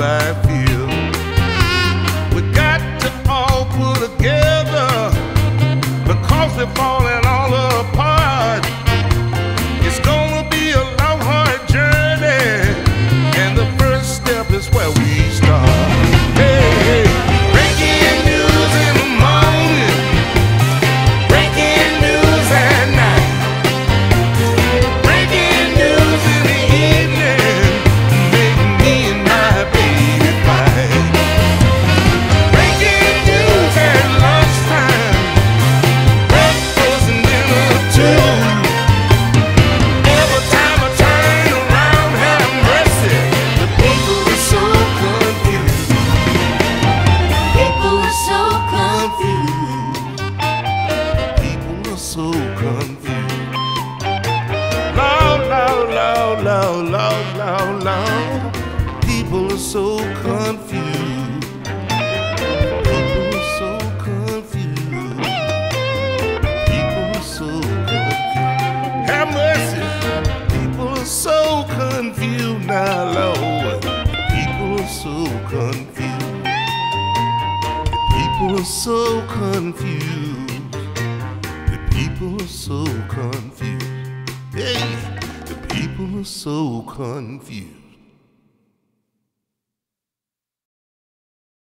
back loud. People are so confused. People are so confused. People are so confused. Have mercy. People are so confused now, Lord. People are so confused. People are so confused. The people are so confused. Hey people are so confused.